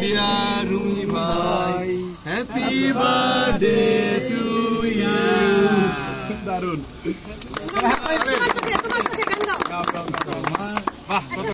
dear Rumi Bhai Happy birthday to you. Darun. Wah